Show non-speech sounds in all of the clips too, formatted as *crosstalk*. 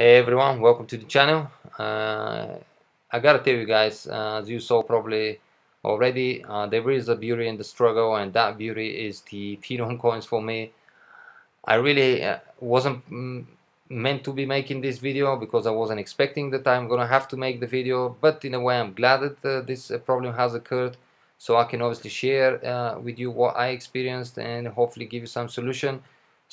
Hey everyone, welcome to the channel. Uh, I gotta tell you guys, uh, as you saw probably already, uh, there is a beauty in the struggle and that beauty is the *laughs* Ethereum coins for me. I really uh, wasn't mm, meant to be making this video because I wasn't expecting that I'm gonna have to make the video, but in a way I'm glad that uh, this uh, problem has occurred so I can obviously share with you what I experienced and hopefully give you some solution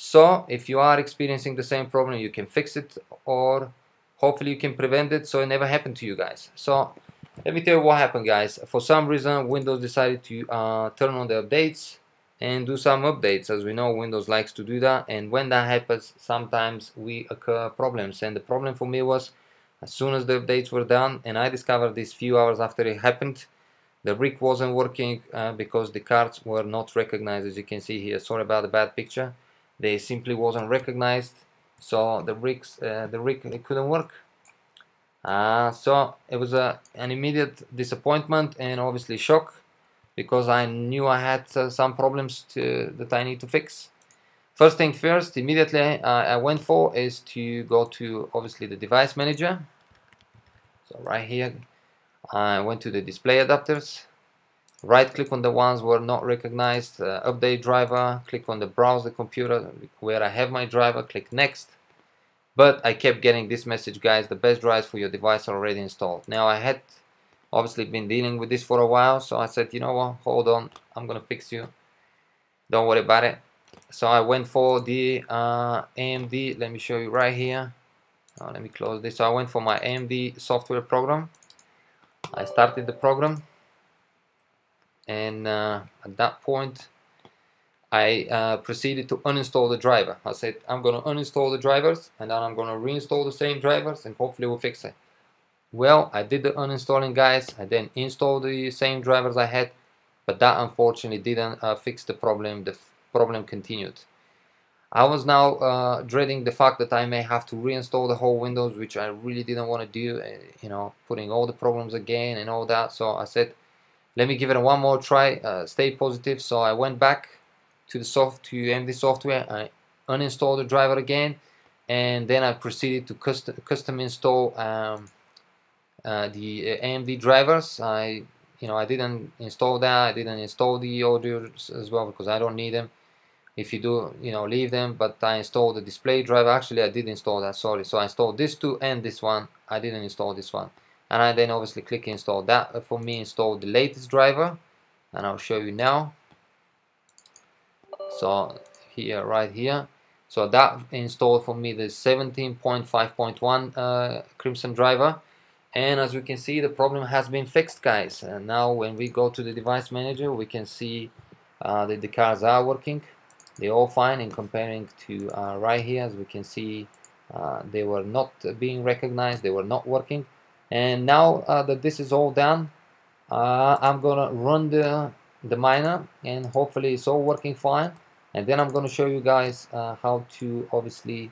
so if you are experiencing the same problem, you can fix it or hopefully you can prevent it so it never happened to you guys. So let me tell you what happened guys. For some reason Windows decided to uh, turn on the updates and do some updates. As we know Windows likes to do that and when that happens sometimes we occur problems and the problem for me was as soon as the updates were done and I discovered this few hours after it happened the rig wasn't working uh, because the cards were not recognized as you can see here. Sorry about the bad picture they simply wasn't recognized so the rigs uh, the rig couldn't work. Uh, so it was a, an immediate disappointment and obviously shock because I knew I had uh, some problems to, that I need to fix. First thing first immediately I went for is to go to obviously the device manager. So right here I went to the display adapters right click on the ones were not recognized uh, update driver click on the browse the computer where I have my driver click next. But I kept getting this message guys the best drives for your device are already installed. Now I had obviously been dealing with this for a while so I said you know what? Hold on. I'm gonna fix you. Don't worry about it. So I went for the uh, AMD let me show you right here. Uh, let me close this. So I went for my AMD software program. I started the program and uh, at that point I uh, proceeded to uninstall the driver. I said I'm going to uninstall the drivers and then I'm going to reinstall the same drivers and hopefully we'll fix it. Well, I did the uninstalling guys. I then installed the same drivers I had, but that unfortunately didn't uh, fix the problem. The problem continued. I was now uh, dreading the fact that I may have to reinstall the whole Windows, which I really didn't want to do. Uh, you know, putting all the problems again and all that. So I said, let me give it one more try. Uh, stay positive. So I went back to the soft to AMD software. I uninstalled the driver again and then I proceeded to custom, custom install um, uh, the uh, AMD drivers. I you know I didn't install that. I didn't install the audios as well because I don't need them. If you do you know leave them but I installed the display driver. Actually I did install that. Sorry. So I installed this two and this one. I didn't install this one and I then obviously click install that for me install the latest driver. And I'll show you now. So here right here. So that installed for me the 17.5.1 uh, Crimson driver. And as we can see the problem has been fixed guys. And now when we go to the device manager we can see uh, that the cards are working. They're all fine. In comparing to uh, right here as we can see uh, they were not being recognized. They were not working and now uh, that this is all done uh, I'm gonna run the the miner and hopefully it's all working fine. And then I'm gonna show you guys uh, how to obviously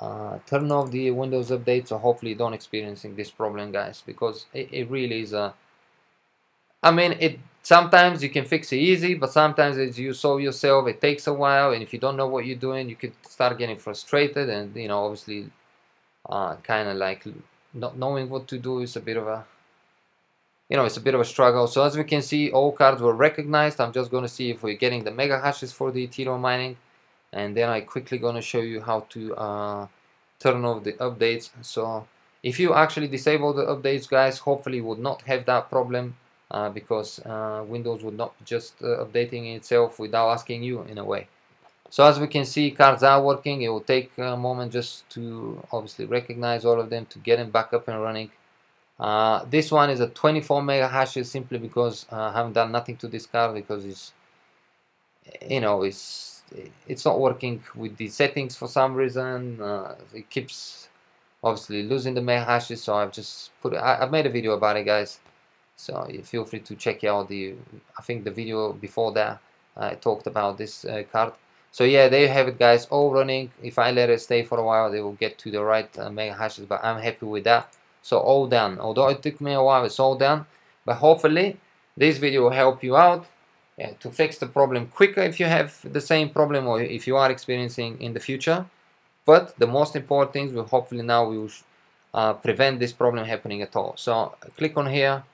uh, turn off the Windows update so hopefully you don't experiencing this problem guys because it, it really is a I mean it sometimes you can fix it easy but sometimes as you saw yourself it takes a while and if you don't know what you're doing you could start getting frustrated and you know obviously uh, kind of like not knowing what to do is a bit of a you know it's a bit of a struggle. So as we can see all cards were recognized. I'm just gonna see if we're getting the mega hashes for the Ethereum mining. And then I quickly gonna show you how to uh, turn off the updates. So if you actually disable the updates guys hopefully would not have that problem uh, because uh, Windows would not just uh, updating itself without asking you in a way so as we can see, cards are working. It will take a moment just to obviously recognize all of them to get them back up and running. Uh, this one is a 24 mega hashes simply because uh, I haven't done nothing to this card because it's, you know, it's it's not working with the settings for some reason. Uh, it keeps obviously losing the mega hashes, so I've just put it, I, have made a video about it, guys. So feel free to check out the I think the video before that I talked about this uh, card. So yeah, there you have it guys, all running. If I let it stay for a while, they will get to the right uh, mega hashes, but I'm happy with that. So all done. Although it took me a while, it's all done. But hopefully, this video will help you out yeah, to fix the problem quicker if you have the same problem or if you are experiencing in the future. but the most important things will hopefully now we will uh, prevent this problem happening at all so click on here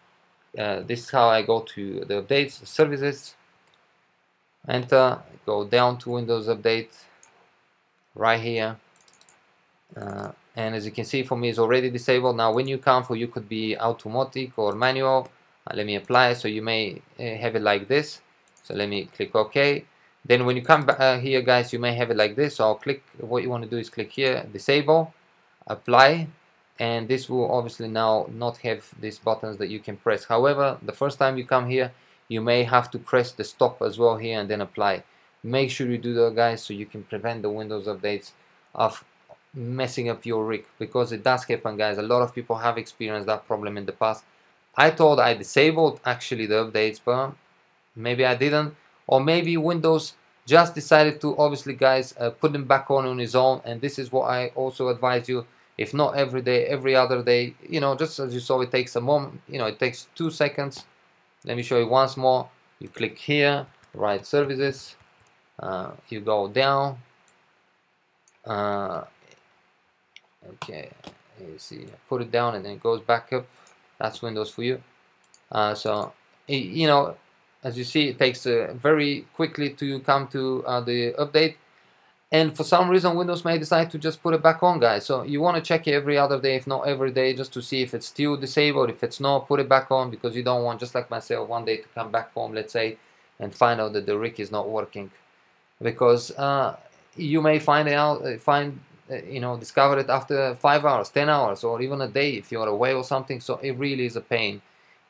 uh, this is how I go to the updates services enter go down to Windows Update right here. Uh, and as you can see for me it's already disabled. Now when you come for you could be automatic or manual. Uh, let me apply so you may uh, have it like this. So let me click OK. Then when you come uh, here guys you may have it like this. So I'll click what you want to do is click here disable apply. And this will obviously now not have these buttons that you can press. However the first time you come here you may have to press the stop as well here and then apply. Make sure you do that guys so you can prevent the Windows updates of messing up your rig because it does happen guys. A lot of people have experienced that problem in the past. I thought I disabled actually the updates but maybe I didn't. Or maybe Windows just decided to obviously guys uh, put them back on on his own and this is what I also advise you. If not every day every other day you know just as you saw it takes a moment you know it takes two seconds let me show you once more. You click here right services. Uh, you go down. Uh, okay you see put it down and then it goes back up. That's Windows for you. Uh, so you know as you see it takes uh, very quickly to come to uh, the update and for some reason Windows may decide to just put it back on guys. So you want to check it every other day if not every day just to see if it's still disabled. If it's not put it back on because you don't want just like myself one day to come back home let's say and find out that the rig is not working. Because uh, you may find out uh, find uh, you know discover it after five hours ten hours or even a day if you're away or something. So it really is a pain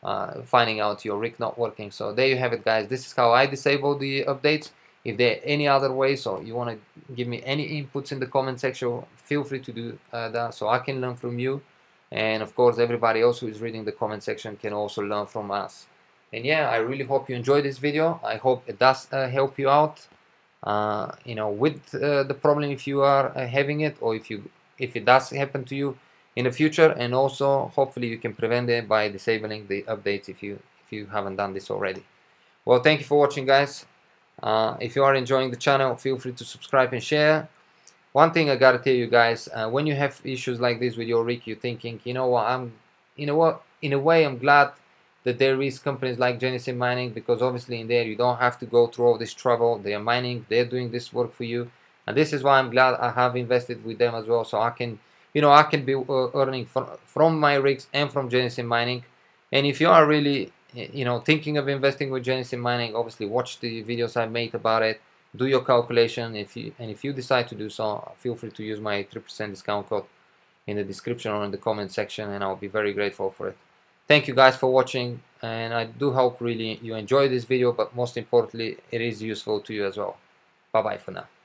uh, finding out your rig not working. So there you have it guys. This is how I disable the updates if there are any other ways or you want to give me any inputs in the comment section feel free to do uh, that so I can learn from you. And of course everybody else who is reading the comment section can also learn from us. And yeah I really hope you enjoyed this video. I hope it does uh, help you out. Uh, you know with uh, the problem if you are uh, having it or if you if it does happen to you in the future. And also hopefully you can prevent it by disabling the updates if you if you haven't done this already. Well thank you for watching guys uh, if you are enjoying the channel feel free to subscribe and share. One thing I gotta tell you guys uh, when you have issues like this with your rig you're thinking you know what I'm you know what in a way I'm glad that there is companies like Genesis Mining because obviously in there you don't have to go through all this trouble. They are mining they're doing this work for you. And this is why I'm glad I have invested with them as well so I can you know I can be uh, earning from, from my rigs and from Genesis Mining. And if you are really you know thinking of investing with Genesis Mining obviously watch the videos I made about it. Do your calculation. If you and if you decide to do so feel free to use my 3% discount code in the description or in the comment section and I'll be very grateful for it. Thank you guys for watching and I do hope really you enjoy this video but most importantly it is useful to you as well. Bye bye for now